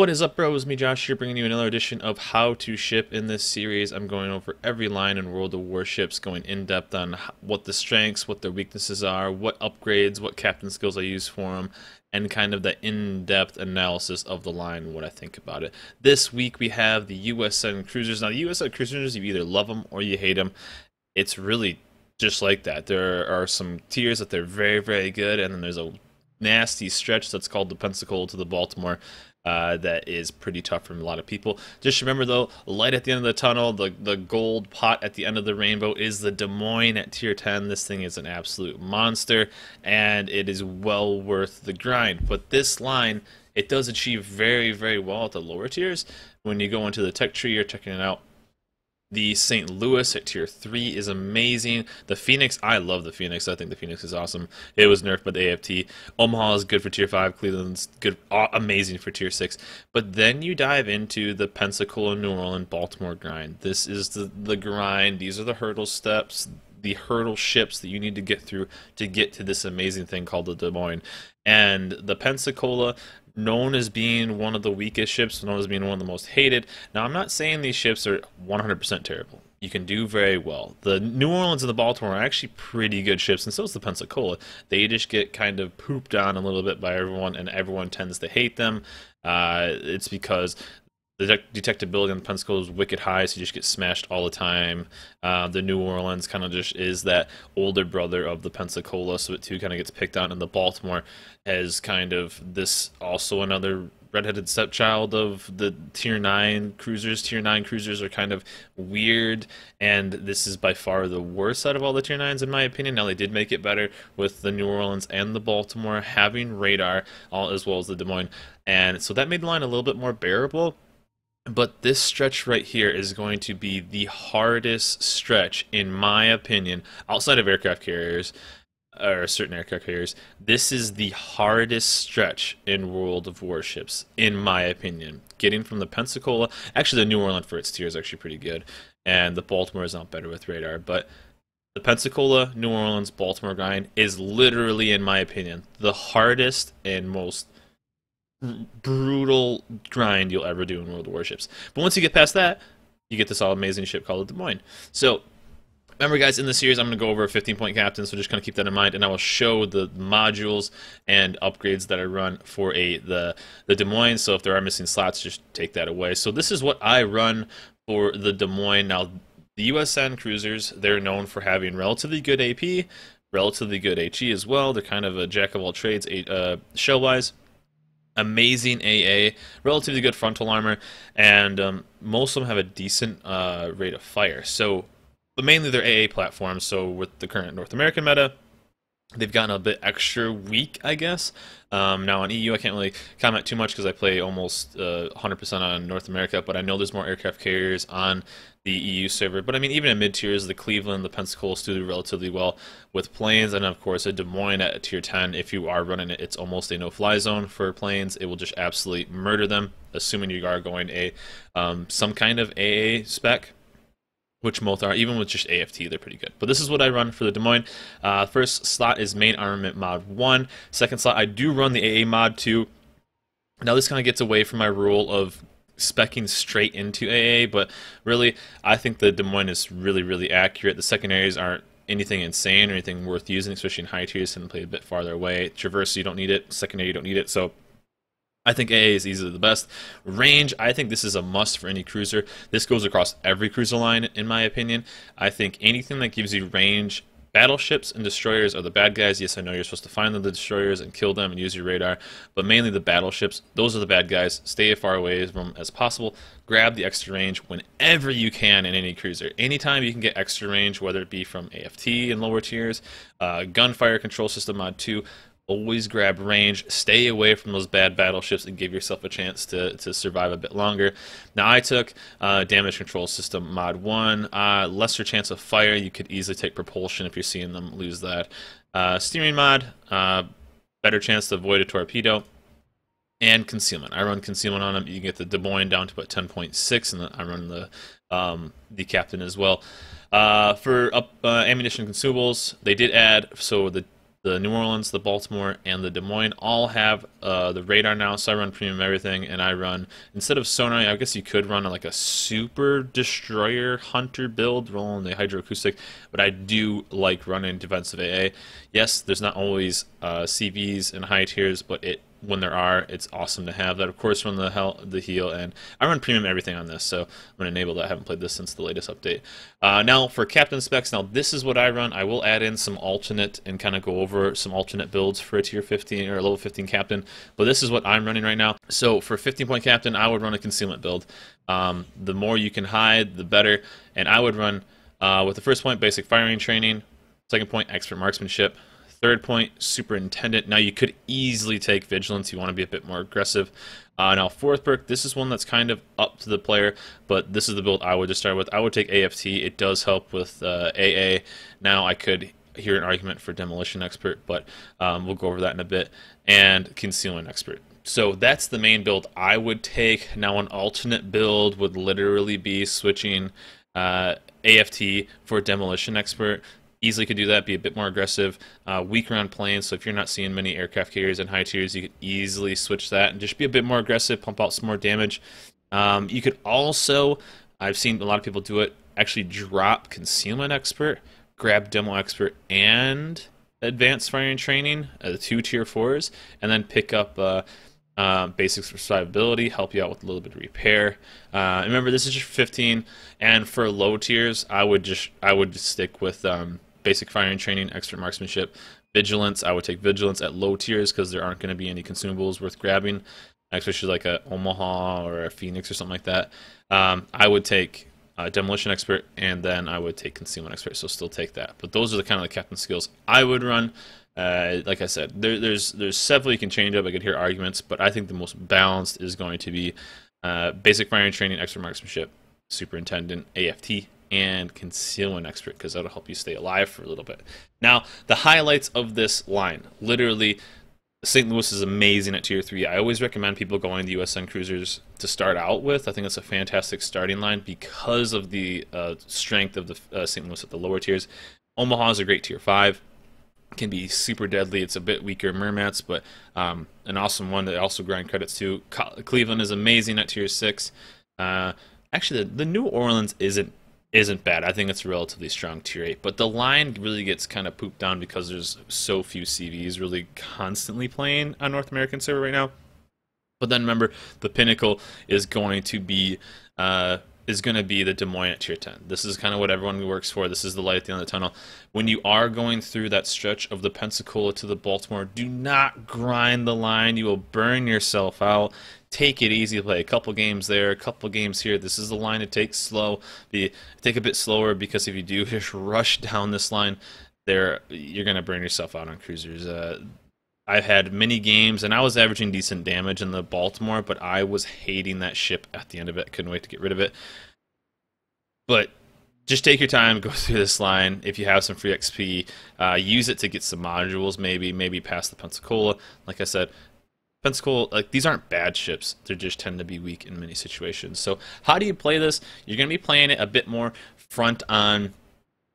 What is up, bro? It's me, Josh, here, bringing you another edition of How to Ship. In this series, I'm going over every line in World of Warships, going in depth on what the strengths, what their weaknesses are, what upgrades, what captain skills I use for them, and kind of the in depth analysis of the line, what I think about it. This week, we have the USN Cruisers. Now, the USN Cruisers, you either love them or you hate them. It's really just like that. There are some tiers that they're very, very good, and then there's a nasty stretch that's called the Pensacola to the Baltimore uh, that is pretty tough for a lot of people. Just remember though, light at the end of the tunnel, the the gold pot at the end of the rainbow is the Des Moines at tier 10. This thing is an absolute monster, and it is well worth the grind. But this line, it does achieve very very well at the lower tiers. When you go into the tech tree, you're checking it out the St. Louis at tier 3 is amazing. The Phoenix, I love the Phoenix. I think the Phoenix is awesome. It was nerfed by the AFT. Omaha is good for tier 5. Cleveland's good, amazing for tier 6. But then you dive into the Pensacola, New Orleans, Baltimore grind. This is the, the grind. These are the hurdle steps the hurdle ships that you need to get through to get to this amazing thing called the Des Moines. And the Pensacola, known as being one of the weakest ships, known as being one of the most hated. Now, I'm not saying these ships are 100% terrible. You can do very well. The New Orleans and the Baltimore are actually pretty good ships, and so is the Pensacola. They just get kind of pooped on a little bit by everyone, and everyone tends to hate them. Uh, it's because the detectability on the Pensacola is wicked high, so you just get smashed all the time. Uh, the New Orleans kind of just is that older brother of the Pensacola, so it too kind of gets picked on. And the Baltimore has kind of this also another redheaded stepchild of the tier 9 cruisers tier 9 cruisers are kind of weird and this is by far the worst out of all the tier 9s in my opinion now they did make it better with the new orleans and the baltimore having radar all as well as the des moines and so that made the line a little bit more bearable but this stretch right here is going to be the hardest stretch, in my opinion, outside of aircraft carriers or certain aircraft carriers. This is the hardest stretch in World of Warships, in my opinion. Getting from the Pensacola, actually, the New Orleans for its tier is actually pretty good, and the Baltimore is not better with radar, but the Pensacola, New Orleans, Baltimore grind is literally, in my opinion, the hardest and most brutal grind you'll ever do in World of Warships. But once you get past that, you get this all amazing ship called the Des Moines. So remember guys in the series i'm going to go over a 15 point captain so just kind of keep that in mind and i will show the modules and upgrades that i run for a the the des moines. So if there are missing slots just take that away. So this is what i run for the des moines. Now the usn cruisers they're known for having relatively good ap relatively good he as well. They're kind of a jack of all trades uh, shell wise amazing AA, relatively good frontal armor, and um, most of them have a decent uh, rate of fire. So, but mainly they're AA platforms. So with the current North American meta, they've gotten a bit extra weak, I guess. Um, now on EU, I can't really comment too much because I play almost uh, 100% on North America, but I know there's more aircraft carriers on the EU server. But I mean, even in mid tiers, the Cleveland, the Pensacola still do relatively well with planes, and of course, a Des Moines at tier 10. If you are running it, it's almost a no-fly zone for planes. It will just absolutely murder them, assuming you are going a um, some kind of AA spec which most are. Even with just AFT, they're pretty good. But this is what I run for the Des Moines. Uh, first slot is main armament mod 1. Second slot, I do run the AA mod 2. Now this kind of gets away from my rule of specking straight into AA, but really, I think the Des Moines is really, really accurate. The secondaries aren't anything insane or anything worth using, especially in high tiers and play a bit farther away. Traverse, you don't need it. Secondary, you don't need it. So I think AA is easily the best. Range, I think this is a must for any cruiser. This goes across every cruiser line, in my opinion. I think anything that gives you range Battleships and destroyers are the bad guys. Yes, I know you're supposed to find the destroyers and kill them and use your radar, but mainly the battleships. Those are the bad guys. Stay as far away from them as possible. Grab the extra range whenever you can in any cruiser. Anytime you can get extra range, whether it be from AFT in lower tiers, uh, gunfire control system mod 2, always grab range, stay away from those bad battleships, and give yourself a chance to, to survive a bit longer. Now, I took uh, damage control system mod 1, uh, lesser chance of fire. You could easily take propulsion if you're seeing them lose that. Uh, steering mod, uh, better chance to avoid a torpedo. And concealment. I run concealment on them. You can get the Des Moines down to about 10.6, and I run the um, the captain as well. Uh, for up uh, ammunition consumables, they did add so the the New Orleans, the Baltimore, and the Des Moines all have uh, the radar now, so I run premium everything, and I run instead of sonar. I guess you could run like a super destroyer hunter build, rolling the hydroacoustic, but I do like running defensive AA. Yes, there's not always uh, CVs and high tiers, but it when there are, it's awesome to have that. Of course, from the hell the heal, and I run premium everything on this, so I'm gonna enable that. I haven't played this since the latest update. Uh, now for captain specs, now this is what I run. I will add in some alternate and kind of go over some alternate builds for a tier 15 or a level 15 captain, but this is what I'm running right now. So for 15 point captain, I would run a concealment build. Um, the more you can hide, the better, and I would run uh, with the first point basic firing training, second point expert marksmanship, Third point, superintendent. Now you could easily take vigilance. You want to be a bit more aggressive. Uh, now fourth perk, this is one that's kind of up to the player, but this is the build I would just start with. I would take AFT. It does help with uh, AA. Now I could hear an argument for demolition expert, but um, we'll go over that in a bit. And concealment expert. So that's the main build I would take. Now an alternate build would literally be switching uh, AFT for demolition expert easily could do that, be a bit more aggressive, uh, weak around planes. So if you're not seeing many aircraft carriers and high tiers, you could easily switch that and just be a bit more aggressive, pump out some more damage. Um, you could also, I've seen a lot of people do it, actually drop concealment expert, grab demo expert, and advanced firing training, uh, the two tier fours, and then pick up. Uh, uh, basics for survivability, help you out with a little bit of repair. Uh, remember, this is just 15, and for low tiers, I would just I would just stick with um, basic firing training, expert marksmanship, vigilance. I would take vigilance at low tiers because there aren't going to be any consumables worth grabbing, especially like a Omaha or a Phoenix or something like that. Um, I would take uh, demolition expert and then I would take concealment expert. So still take that. But those are the kind of the captain skills I would run. Uh, like I said, there, there's there's several you can change up. I could hear arguments, but I think the most balanced is going to be uh, basic firing training, expert marksmanship, superintendent, AFT, and concealment expert because that'll help you stay alive for a little bit. Now, the highlights of this line, literally, St. Louis is amazing at tier three. I always recommend people going to USN cruisers to start out with. I think it's a fantastic starting line because of the uh, strength of the uh, St. Louis at the lower tiers. Omaha is a great tier five. Can be super deadly. It's a bit weaker Murmansk, but um, an awesome one that also grind credits to. Cleveland is amazing at tier six. Uh, actually, the, the New Orleans isn't isn't bad. I think it's a relatively strong tier 8. But the line really gets kind of pooped down because there's so few CVs really constantly playing on North American server right now. But then remember, the pinnacle is going to be uh, is going to be the Des Moines at tier 10. This is kind of what everyone works for. This is the light at the end of the tunnel. When you are going through that stretch of the Pensacola to the Baltimore, do not grind the line. You will burn yourself out take it easy, play a couple games there, a couple games here. This is the line to take slow. Be take a bit slower because if you do just rush down this line, there you're gonna burn yourself out on cruisers. Uh, I've had many games, and I was averaging decent damage in the Baltimore, but I was hating that ship at the end of it. Couldn't wait to get rid of it. But just take your time, go through this line. If you have some free XP, uh, use it to get some modules, maybe, maybe past the Pensacola. Like I said, Pensacola, like these aren't bad ships. They just tend to be weak in many situations. So how do you play this? You're going to be playing it a bit more front on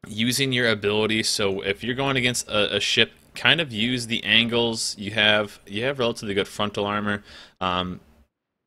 using your ability. So if you're going against a, a ship, kind of use the angles you have. You have relatively good frontal armor. Um,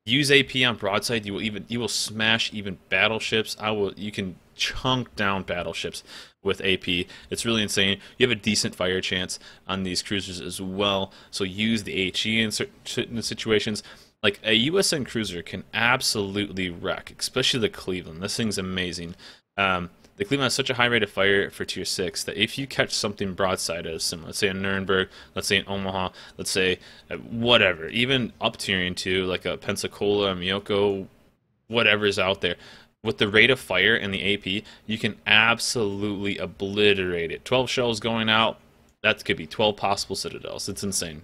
use AP on broadside. You will even you will smash even battleships. I will. You can chunk down battleships with AP. It's really insane. You have a decent fire chance on these cruisers as well. So use the HE in certain situations. Like a USN cruiser can absolutely wreck, especially the Cleveland. This thing's amazing. Um, the Cleveland has such a high rate of fire for tier six that if you catch something broadside as similar, let's say in Nuremberg, let's say in Omaha, let's say uh, whatever, even up tiering to like a Pensacola, Myoko, whatever's out there, with the rate of fire and the AP, you can absolutely obliterate it. 12 shells going out, that could be 12 possible citadels. It's insane.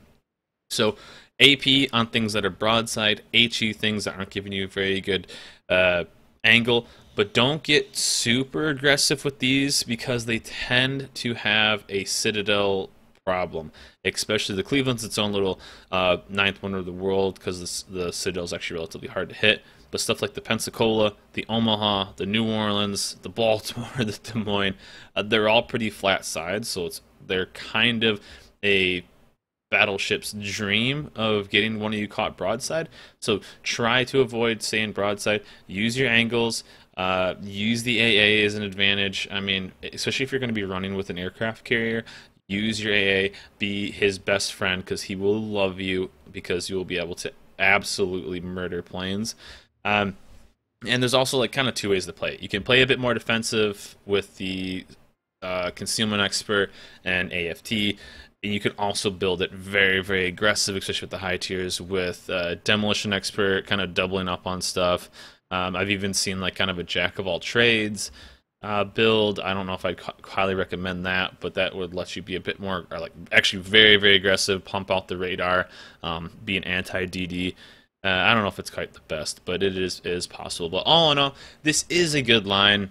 So, AP on things that are broadside, HE things that aren't giving you a very good uh, angle, but don't get super aggressive with these because they tend to have a citadel problem. Especially the Cleveland's its own little uh, ninth wonder of the world because the, the citadel's actually relatively hard to hit but stuff like the Pensacola, the Omaha, the New Orleans, the Baltimore, the Des Moines, uh, they're all pretty flat sides, so it's they're kind of a battleship's dream of getting one of you caught broadside. So try to avoid staying broadside. Use your angles. Uh, use the AA as an advantage. I mean, especially if you're going to be running with an aircraft carrier, use your AA. Be his best friend because he will love you because you will be able to absolutely murder planes. Um, and there's also like kind of two ways to play. it. You can play a bit more defensive with the uh, concealment expert and AFT. And you can also build it very, very aggressive, especially with the high tiers, with uh, demolition expert, kind of doubling up on stuff. Um, I've even seen like kind of a jack of all trades uh, build. I don't know if I'd highly recommend that, but that would let you be a bit more, or like actually very, very aggressive, pump out the radar, um, be an anti DD. Uh, I don't know if it's quite the best, but it is is possible. But all in all, this is a good line.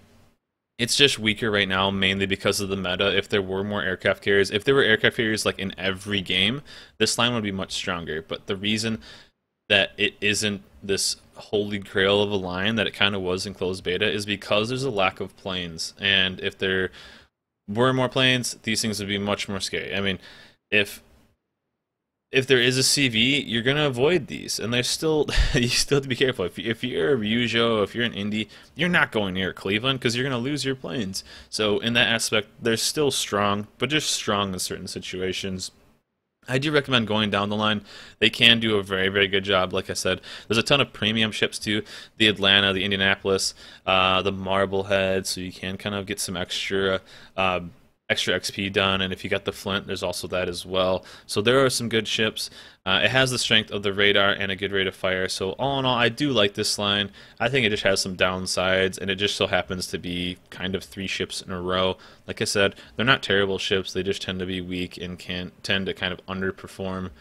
It's just weaker right now, mainly because of the meta. If there were more aircraft carriers, if there were aircraft carriers like in every game, this line would be much stronger. But the reason that it isn't this holy grail of a line that it kind of was in closed beta is because there's a lack of planes. And if there were more planes, these things would be much more scary. I mean, if if there is a CV, you're gonna avoid these, and there's still you still have to be careful. If, if you're a Ryujo, if you're an Indy, you're not going near Cleveland because you're gonna lose your planes. So in that aspect, they're still strong, but just strong in certain situations. I do recommend going down the line. They can do a very, very good job. Like I said, there's a ton of premium ships too. The Atlanta, the Indianapolis, uh, the Marblehead, so you can kind of get some extra. Uh, extra XP done, and if you got the Flint, there's also that as well. So there are some good ships. Uh, it has the strength of the radar and a good rate of fire. So all in all, I do like this line. I think it just has some downsides, and it just so happens to be kind of three ships in a row. Like I said, they're not terrible ships. They just tend to be weak and can tend to kind of underperform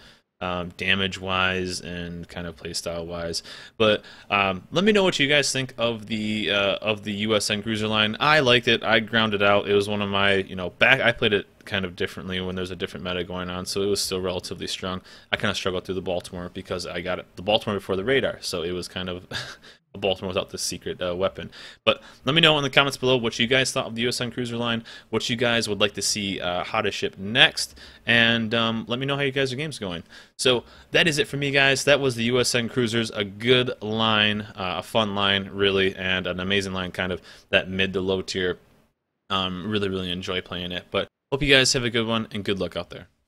um, damage wise and kind of playstyle wise. But um, let me know what you guys think of the uh, of the USN Cruiser line. I liked it. I grounded out. It was one of my you know back. I played it kind of differently when there's a different meta going on, so it was still relatively strong. I kind of struggled through the Baltimore because I got it the Baltimore before the radar, so it was kind of Baltimore without this secret uh, weapon. But let me know in the comments below what you guys thought of the USN Cruiser line, what you guys would like to see uh, how to ship next, and um, let me know how you guys' games going. So that is it for me, guys. That was the USN Cruisers, a good line, uh, a fun line, really, and an amazing line, kind of that mid to low tier. Um, really, really enjoy playing it. But hope you guys have a good one, and good luck out there.